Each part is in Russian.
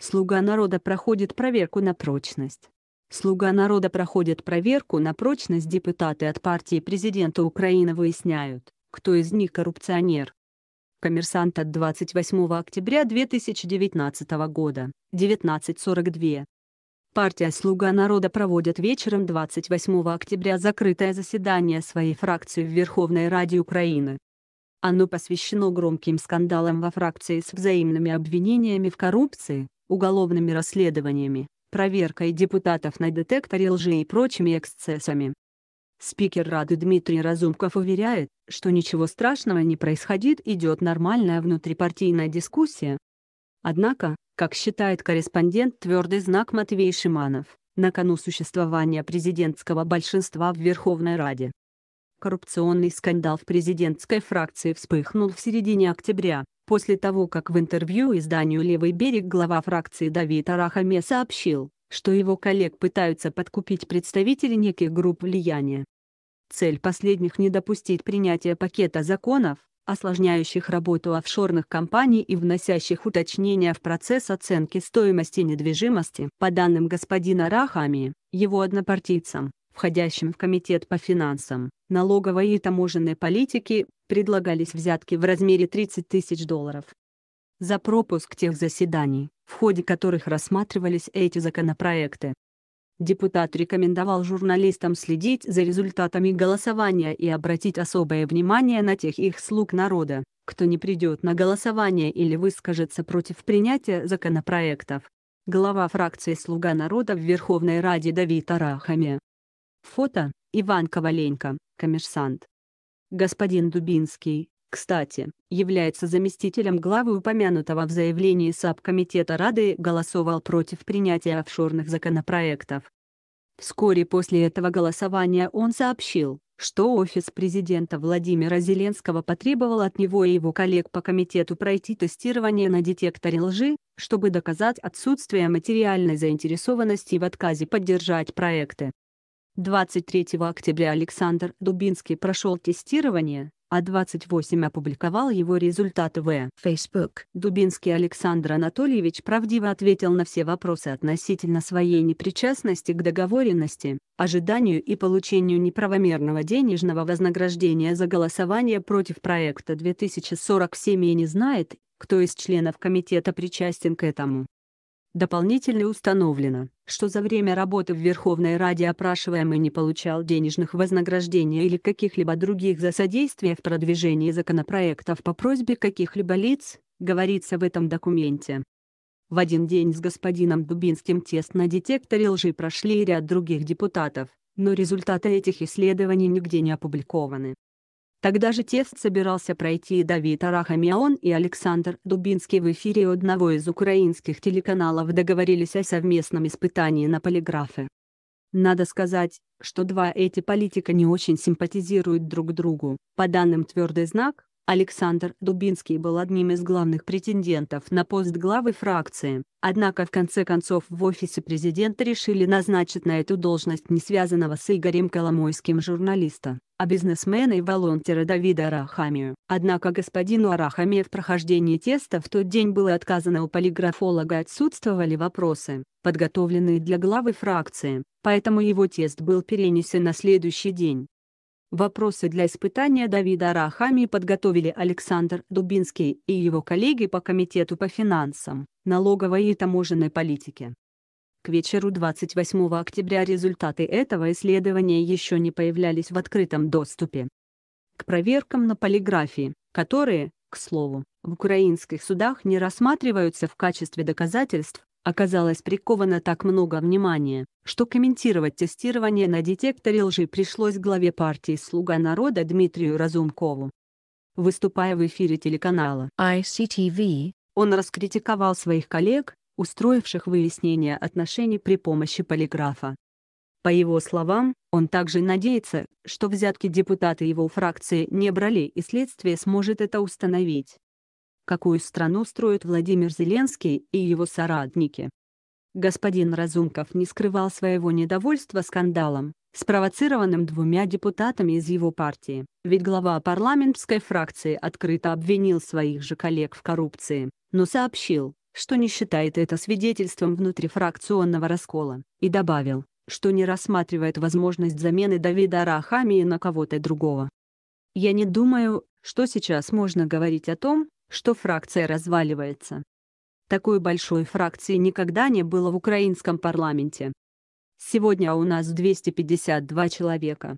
Слуга народа проходит проверку на прочность. Слуга народа проходит проверку на прочность депутаты от партии президента Украины выясняют, кто из них коррупционер. Коммерсант от 28 октября 2019 года, 19.42. Партия «Слуга народа» проводит вечером 28 октября закрытое заседание своей фракции в Верховной Раде Украины. Оно посвящено громким скандалам во фракции с взаимными обвинениями в коррупции, уголовными расследованиями, проверкой депутатов на детекторе лжи и прочими эксцессами. Спикер Рады Дмитрий Разумков уверяет, что ничего страшного не происходит, идет нормальная внутрипартийная дискуссия. Однако, как считает корреспондент твердый знак Матвей Шиманов, на кону существования президентского большинства в Верховной Раде. Коррупционный скандал в президентской фракции вспыхнул в середине октября, после того как в интервью изданию «Левый берег» глава фракции Давид Арахаме сообщил, что его коллег пытаются подкупить представители неких групп влияния. Цель последних не допустить принятия пакета законов, осложняющих работу офшорных компаний и вносящих уточнения в процесс оценки стоимости недвижимости. По данным господина Рахами, его однопартийцам, входящим в Комитет по финансам, налоговой и таможенной политике, предлагались взятки в размере 30 тысяч долларов. За пропуск тех заседаний, в ходе которых рассматривались эти законопроекты. Депутат рекомендовал журналистам следить за результатами голосования и обратить особое внимание на тех их слуг народа, кто не придет на голосование или выскажется против принятия законопроектов. Глава фракции «Слуга народа» в Верховной Раде Давид Арахаме. Фото – Иван Коваленко, коммерсант. Господин Дубинский, кстати, является заместителем главы упомянутого в заявлении Сабкомитета Рады голосовал против принятия офшорных законопроектов. Вскоре после этого голосования он сообщил, что офис президента Владимира Зеленского потребовал от него и его коллег по комитету пройти тестирование на детекторе лжи, чтобы доказать отсутствие материальной заинтересованности в отказе поддержать проекты. 23 октября Александр Дубинский прошел тестирование, а 28 опубликовал его результаты в Facebook. Дубинский Александр Анатольевич правдиво ответил на все вопросы относительно своей непричастности к договоренности, ожиданию и получению неправомерного денежного вознаграждения за голосование против проекта 2047 и не знает, кто из членов комитета причастен к этому. Дополнительно установлено, что за время работы в Верховной Раде опрашиваемый не получал денежных вознаграждений или каких-либо других за содействие в продвижении законопроектов по просьбе каких-либо лиц, говорится в этом документе. В один день с господином Дубинским тест на детекторе лжи прошли и ряд других депутатов, но результаты этих исследований нигде не опубликованы. Тогда же тест собирался пройти и Давид Арахамион и Александр Дубинский в эфире одного из украинских телеканалов договорились о совместном испытании на полиграфы. Надо сказать, что два эти политика не очень симпатизируют друг другу. По данным «Твердый знак», Александр Дубинский был одним из главных претендентов на пост главы фракции, однако в конце концов в офисе президента решили назначить на эту должность не связанного с Игорем Коломойским журналиста, а бизнесмена и волонтера Давида Арахамию. Однако господину Арахаме в прохождении теста в тот день было отказано у полиграфолога отсутствовали вопросы, подготовленные для главы фракции, поэтому его тест был перенесен на следующий день. Вопросы для испытания Давида Рахами подготовили Александр Дубинский и его коллеги по Комитету по финансам, налоговой и таможенной политике. К вечеру 28 октября результаты этого исследования еще не появлялись в открытом доступе. К проверкам на полиграфии, которые, к слову, в украинских судах не рассматриваются в качестве доказательств, оказалось приковано так много внимания, что комментировать тестирование на детекторе лжи пришлось главе партии «Слуга народа» Дмитрию Разумкову. Выступая в эфире телеканала ICTV, он раскритиковал своих коллег, устроивших выяснение отношений при помощи полиграфа. По его словам, он также надеется, что взятки депутаты его фракции не брали и следствие сможет это установить какую страну строит Владимир Зеленский и его соратники. Господин Разумков не скрывал своего недовольства скандалом, спровоцированным двумя депутатами из его партии, ведь глава парламентской фракции открыто обвинил своих же коллег в коррупции, но сообщил, что не считает это свидетельством внутрифракционного раскола, и добавил, что не рассматривает возможность замены Давида Арахамии на кого-то другого. Я не думаю, что сейчас можно говорить о том, что фракция разваливается. Такой большой фракции никогда не было в украинском парламенте. Сегодня у нас 252 человека.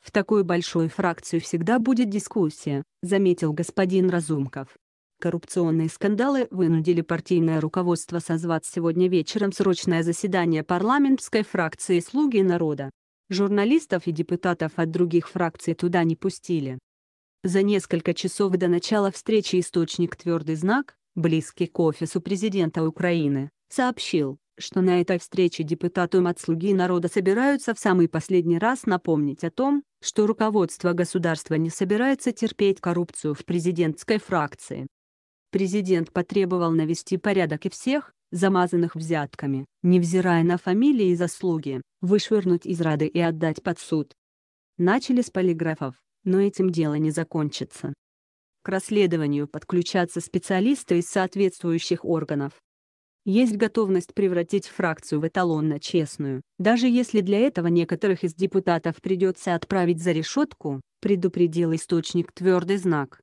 В такой большой фракции всегда будет дискуссия, заметил господин Разумков. Коррупционные скандалы вынудили партийное руководство созвать сегодня вечером срочное заседание парламентской фракции «Слуги народа». Журналистов и депутатов от других фракций туда не пустили. За несколько часов до начала встречи источник «Твердый знак», близкий к офису президента Украины, сообщил, что на этой встрече депутаты от «Слуги народа» собираются в самый последний раз напомнить о том, что руководство государства не собирается терпеть коррупцию в президентской фракции. Президент потребовал навести порядок и всех, замазанных взятками, невзирая на фамилии и заслуги, вышвырнуть из Рады и отдать под суд. Начали с полиграфов, но этим дело не закончится. К расследованию подключатся специалисты из соответствующих органов. Есть готовность превратить фракцию в эталонно честную, даже если для этого некоторых из депутатов придется отправить за решетку, предупредил источник твердый знак.